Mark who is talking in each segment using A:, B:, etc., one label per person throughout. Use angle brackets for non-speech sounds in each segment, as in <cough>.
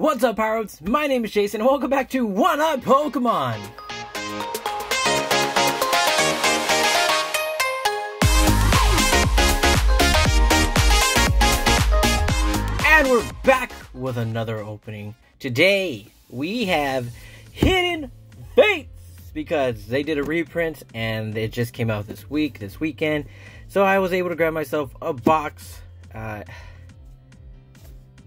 A: What's up, Power-Ups? My name is Jason, and welcome back to One Up Pokemon! And we're back with another opening. Today, we have Hidden Fates! Because they did a reprint, and it just came out this week, this weekend. So I was able to grab myself a box. Uh,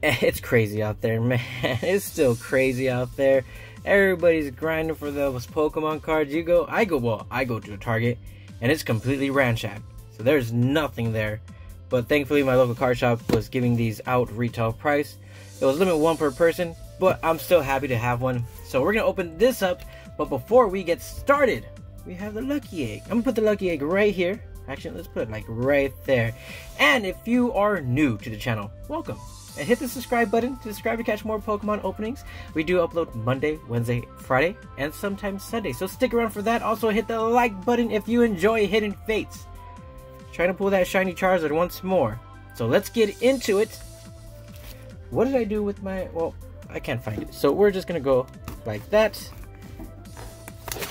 A: <laughs> it's crazy out there, man. <laughs> It's still crazy out there. Everybody's grinding for those Pokemon cards. You go, I go, well, I go to a Target, and it's completely ransacked. So there's nothing there. But thankfully, my local card shop was giving these out retail price. It was limit one per person, but I'm still happy to have one. So we're gonna open this up. But before we get started, we have the lucky egg. I'm gonna put the lucky egg right here. Actually, let's put it like right there. And if you are new to the channel, welcome. And hit the subscribe button to subscribe to catch more Pokemon openings. We do upload Monday, Wednesday, Friday, and sometimes Sunday. So stick around for that. Also hit the like button if you enjoy Hidden Fates. Trying to pull that shiny Charizard once more. So let's get into it. What did I do with my... Well, I can't find it. So we're just going to go like that.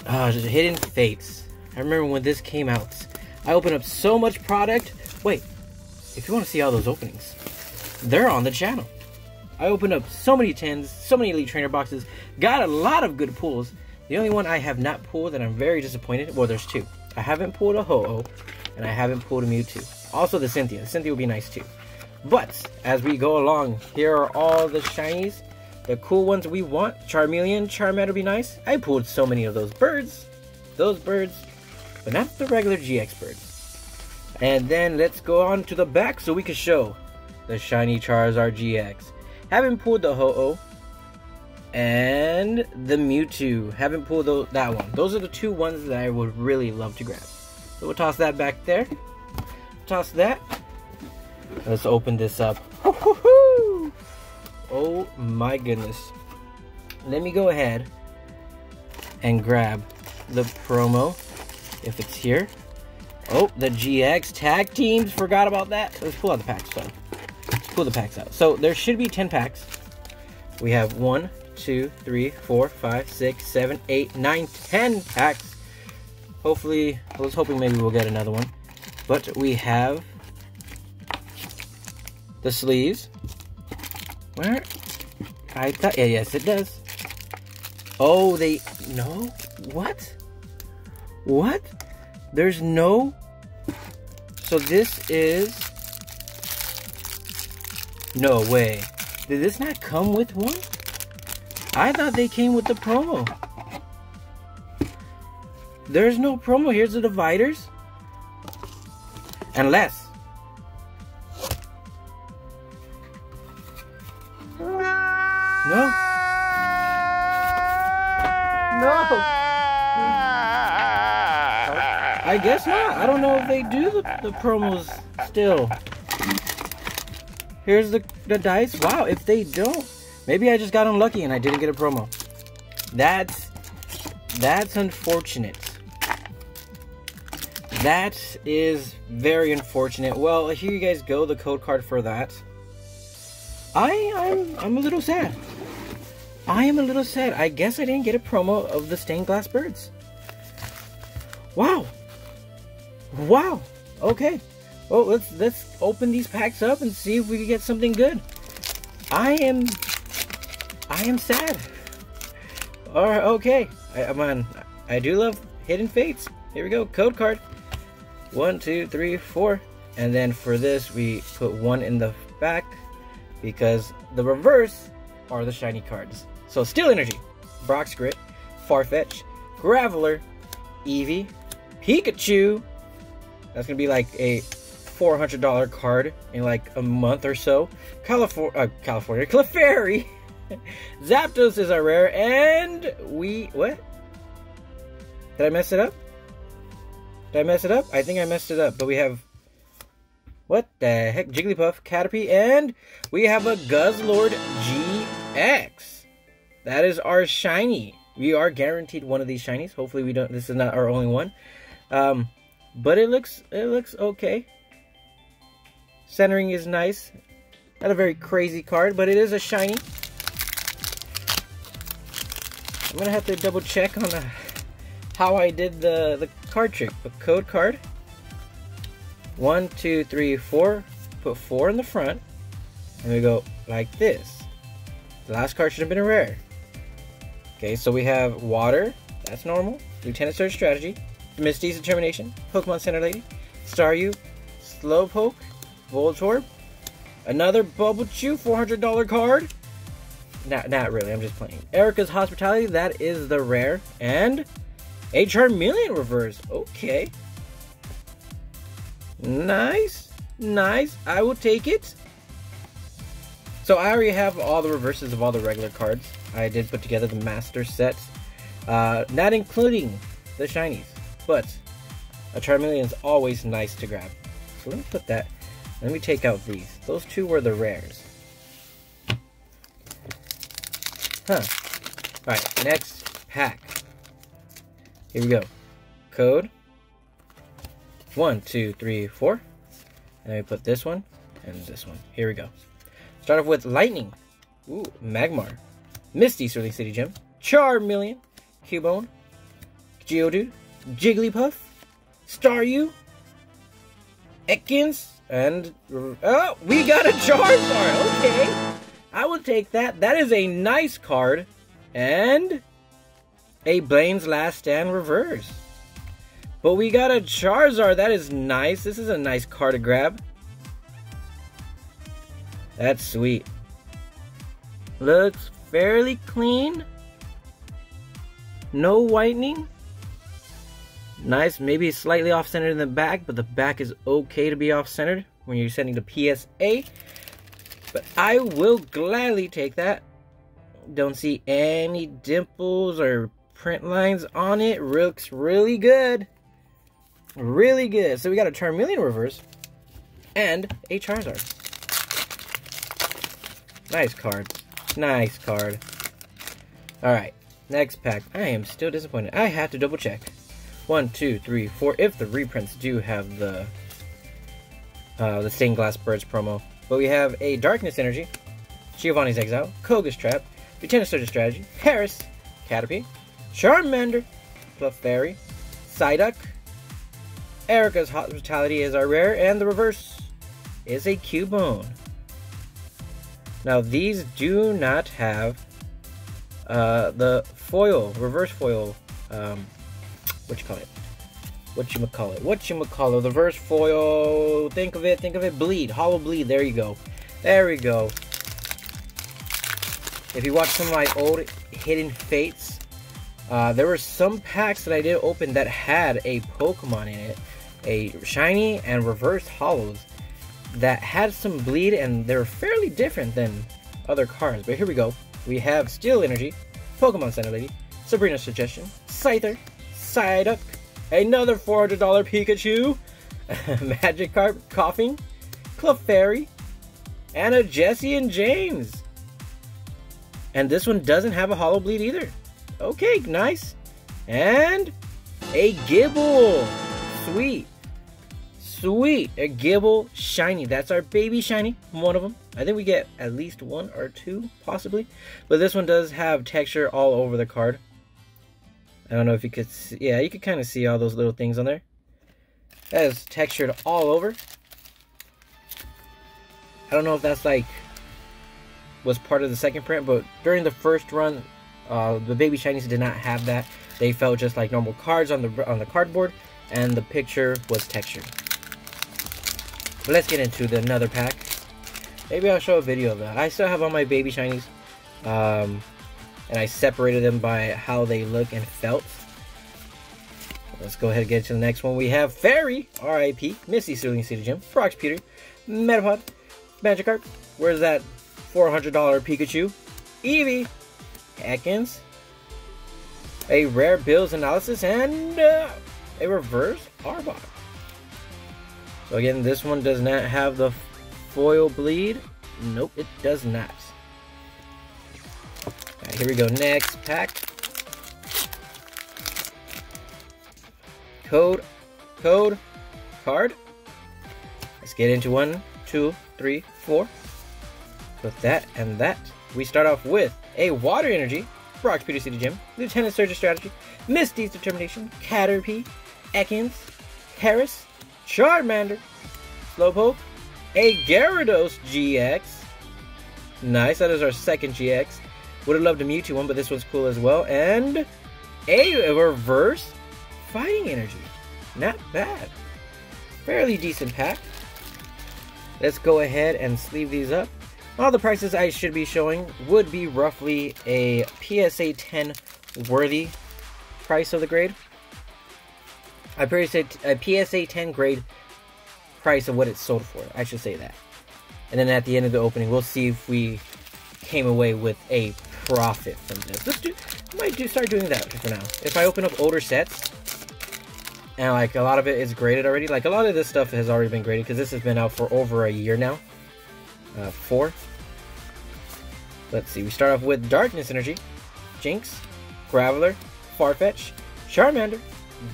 A: Ah, just Hidden Fates. I remember when this came out. I opened up so much product. Wait, if you want to see all those openings, they're on the channel. I opened up so many tins, so many Elite Trainer boxes, got a lot of good pulls. The only one I have not pulled that I'm very disappointed, well, there's two. I haven't pulled a Ho-Oh, and I haven't pulled a Mewtwo. Also the Cynthia. The Cynthia would be nice too. But, as we go along, here are all the shinies. The cool ones we want. Charmeleon, Charmander would be nice. I pulled so many of those birds. Those birds. But not the regular GX birds. And then let's go on to the back so we can show the shiny Charizard GX. Haven't pulled the Ho-Oh and the Mewtwo. Haven't pulled those, that one. Those are the two ones that I would really love to grab. So we'll toss that back there. Toss that. Let's open this up. <laughs> Oh my goodness. Let me go ahead and grab the promo if it's here. Oh, the GX tag teams. Forgot about that. Let's pull out the packs. So, let's pull the packs out. So there should be 10 packs. We have one, two, three, four, five, six, seven, eight, nine, ten packs. Hopefully, I was hoping maybe we'll get another one. But we have the sleeves. Where? I thought, yeah, yes, it does. Oh, they, no? What? What? There's no, so this is, no way. Did this not come with one? I thought they came with the promo. There's no promo. Here's the dividers. Unless. No. No. I guess not. I don't know if they do the, the promos still. Here's the, the dice. Wow, if they don't, maybe I just got unlucky and I didn't get a promo. That's, that's unfortunate. That is very unfortunate. Well, here you guys go, the code card for that. I, I'm, I'm a little sad. I am a little sad. I guess I didn't get a promo of the stained glass birds. Wow. Wow. Okay. Well, let's let's open these packs up and see if we can get something good. I am I am sad. Alright, okay. I, I'm on I do love Hidden Fates. Here we go. Code card. One, two, three, four. And then for this we put one in the back because the reverse are the shiny cards. So Steel Energy, Brock's Grit, Farfetch, Graveler, Eevee, Pikachu. That's gonna be like a $400 card in like a month or so. California, uh, California, Clefairy, <laughs> Zapdos is our rare, and we what? Did I mess it up? Did I mess it up? I think I messed it up, but we have what the heck? Jigglypuff, Caterpie, and we have a Guzzlord GX. That is our shiny. We are guaranteed one of these shinies. Hopefully we don't this is not our only one. Um but it looks it looks okay. Centering is nice. Not a very crazy card, but it is a shiny. I'm gonna have to double check on uh, how I did the, the card trick. The code card. One, two, three, four. Put four in the front. And we go like this. The last card should have been a rare. Okay, so we have Water. That's normal. Lieutenant Surge Strategy. Misty's Determination. Pokemon Center Lady. Staryu. Slowpoke. Voltorb. Another Bubble Chew $400 card. Not, not really, I'm just playing. Erika's Hospitality, that is the rare. And a Charmeleon reverse. Okay. Nice. Nice. I will take it. So I already have all the reverses of all the regular cards. I did put together the master sets. Uh, not including the shinies. But a Charmeleon is always nice to grab. So let me put that. Let me take out these. Those two were the rares. Huh. Alright, next pack. Here we go. Code. One, two, three, four. And we put this one and this one. Here we go. Start off with Lightning. Ooh, Magmar. Misty Cerulean City Gym. Charmeleon. Cubone. Geodude. Jigglypuff. Staryu. Ekans. And, oh, we got a Charizard. Okay. I will take that. That is a nice card. And a Blaine's Last Stand reverse. But we got a Charizard. That is nice. This is a nice card to grab. That's sweet. Looks fairly clean. No whitening. Nice. Maybe slightly off-centered in the back, but the back is okay to be off-centered when you're sending the PSA. But I will gladly take that. Don't see any dimples or print lines on it. Looks really good. Really good. So we got a Charmeleon reverse and a Charizard. Nice card. Nice card. Alright, next pack. I am still disappointed. I have to double check. One, two, three, four. If the reprints do have the uh, the stained glass birds promo. But we have a Darkness Energy, Giovanni's Exile, Koga's Trap, Lieutenant Surge's Strategy, Horsea, Caterpie, Charmander, Clefairy, Psyduck, Erika's Hospitality is our rare, and the reverse is a Cubone. Now these do not have uh, the foil, reverse foil, um, what you call it? What you call it? What you call it? The reverse foil. Think of it. Think of it. Bleed. Holo bleed. There you go. There we go. If you watch some of my old Hidden Fates, uh, there were some packs that I did open that had a Pokemon in it, a shiny and reverse holos that had some bleed and they're fairly different than other cards. But here we go. We have Steel Energy, Pokemon Center Lady, Sabrina's Suggestion, Scyther, Psyduck, another $400 Pikachu, <laughs> Magikarp Koffing, Clefairy, and a Jessie and James. And this one doesn't have a holo bleed either. Okay, nice. And a Gible. Sweet. Sweet. A Gible shiny. That's our baby shiny. One of them. I think we get at least one or two, possibly. But this one does have texture all over the card. I don't know if you could see. Yeah, you could kind of see all those little things on there. That is textured all over. I don't know if that's like was part of the second print, but during the first run, uh, the baby shinies did not have that. They felt just like normal cards on the on the cardboard, and the picture was textured. But let's get into the another pack. Maybe I'll show a video of that. I still have all my baby shinies, um, and I separated them by how they look and felt. Let's go ahead and get to the next one. We have Fairy, R.I.P., Misty Cerulean City Gym, Brock's Pewter, Metapod, Magikarp. Where's that $400 Pikachu? Eevee, Ekans, a rare Bills analysis, and uh, a reverse Arbok. So again, this one does not have the foil bleed. Nope, it does not. Here we go. Next pack. Code, code, card. Let's get into one, two, three, four. With that and that, we start off with a Water Energy, Brock's Pewter City Gym, Lieutenant Surge's Strategy, Misty's Determination, Caterpie, Ekans, Horsea, Charmander, Slowpoke, a Gyarados GX. Nice, that is our second GX. Would have loved a Mewtwo one, but this one's cool as well. And a reverse fighting energy. Not bad. Fairly decent pack. Let's go ahead and sleeve these up. All the prices I should be showing would be roughly a PSA 10 worthy price of the grade. I say a PSA 10 grade price of what it's sold for. I should say that. And then at the end of the opening, we'll see if we came away with a profit from this. Let's do, I might do start doing that for now. If I open up older sets, and like a lot of it is graded already, like a lot of this stuff has already been graded because this has been out for over a year now. Uh, four. Let's see, we start off with Darkness Energy, Jynx, Graveler, Farfetch, Charmander,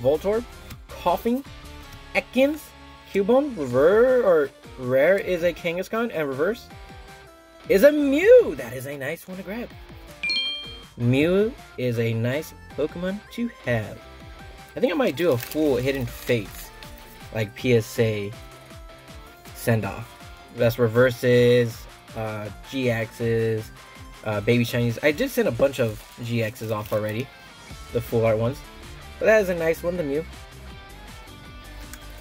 A: Voltorb, Koffing, Ekans, Cubone, Reverse, or Rare is a Kangaskhan, and Reverse is a Mew! That is a nice one to grab. Mew is a nice Pokemon to have. I think I might do a full Hidden Fates, like PSA send-off. That's reverses, uh, GXs, uh, baby shinies. I did send a bunch of GXs off already, the full art ones. But that is a nice one, the Mew.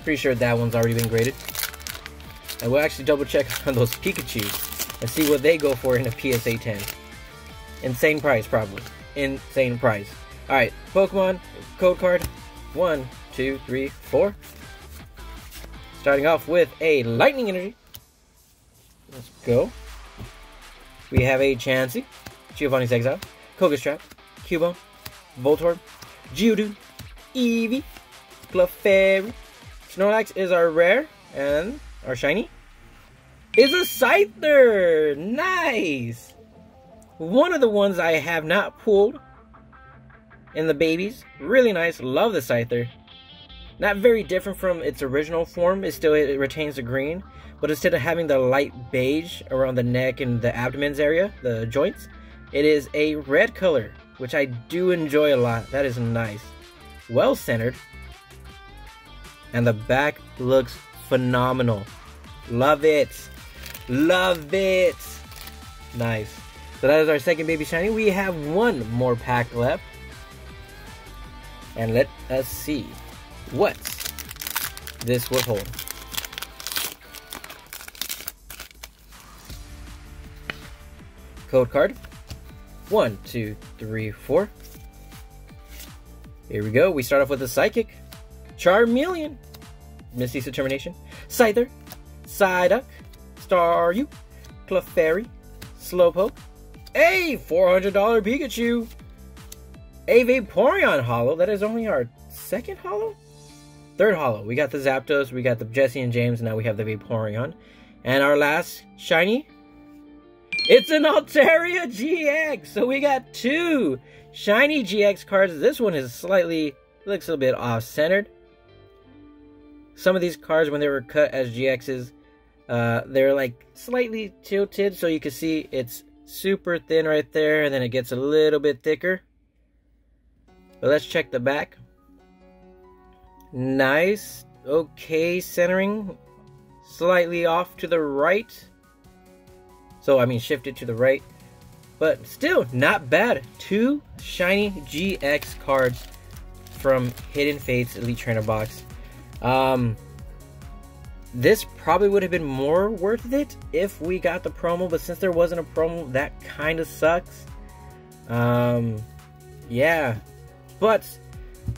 A: Pretty sure that one's already been graded. I will actually double check <laughs> on those Pikachu and see what they go for in a PSA 10. Insane price, probably. Insane price. Alright, Pokemon code card. One, two, three, four. Starting off with a Lightning Energy. Let's go. We have a Chansey, Giovanni's Exile, Koga's Trap, Cubone, Voltorb, Geodude, Eevee, Clefairy. Snorlax is our rare, and our shiny is a Scyther! Nice! One of the ones I have not pulled in the babies. Really nice. Love the Scyther. Not very different from its original form. It still it retains the green. But instead of having the light beige around the neck and the abdomen's area, the joints, it is a red color, which I do enjoy a lot. That is nice. Well centered. And the back looks phenomenal. Love it. Love it. Nice. So that is our second baby shiny. We have one more pack left. And let us see what this will hold. Code card. One, two, three, four. Here we go. We start off with a Psychic. Charmeleon. Misty's Determination. Scyther. Psyduck. Staryu. Clefairy. Slowpoke. A $400 Pikachu. A Vaporeon Holo. That is only our second Holo? Third Holo. We got the Zapdos, we got the Jessie and James, now we have the Vaporeon. And our last shiny, it's an Altaria GX. So we got two shiny GX cards. This one is slightly, looks a little bit off-centered. Some of these cards, when they were cut as GXs, uh, they're like slightly tilted. So you can see it's super thin right there. And then it gets a little bit thicker. But let's check the back. Nice. Okay centering. Slightly off to the right. So, I mean, shifted to the right. But still, not bad. Two shiny GX cards from Hidden Fates Elite Trainer box. Um, this probably would have been more worth it if we got the promo, but since there wasn't a promo, that kind of sucks. Um, yeah, but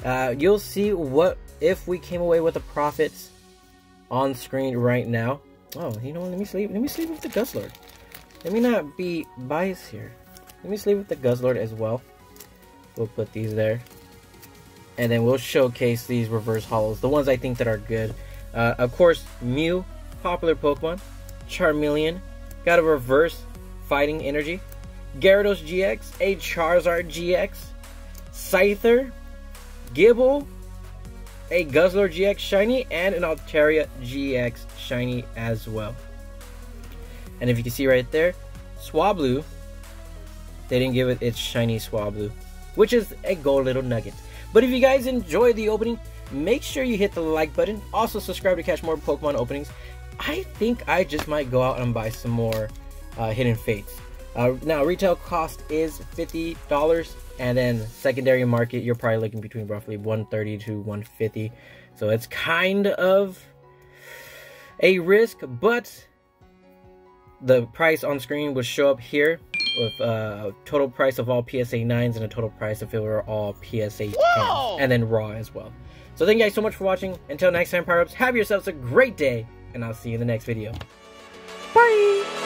A: uh, you'll see what if we came away with the profits on screen right now. Oh, you know? Let me sleep. Let me sleep with the Guzzlord. Let me not be biased here. Let me sleep with the Guzzlord as well. We'll put these there. And then we'll showcase these reverse holos, the ones I think that are good. Uh, of course, Mew, popular Pokemon. Charmeleon, got a reverse fighting energy. Gyarados GX, a Charizard GX. Scyther, Gible, a Guzzlord GX Shiny, and an Altaria GX Shiny as well. And if you can see right there, Swablu they didn't give it its shiny Swablu, which is a gold little nugget. But if you guys enjoy the opening, make sure you hit the like button. Also subscribe to catch more Pokemon openings. I think I just might go out and buy some more uh, Hidden Fates. Uh, now, retail cost is $50, and then secondary market, you're probably looking between roughly 130 to 150 So it's kind of a risk, but the price on screen will show up here with a total price of all PSA 9s and a total price if it were all PSA 10s, and then raw as well. So thank you guys so much for watching. Until next time, Power Ups, have yourselves a great day, and I'll see you in the next video. Bye!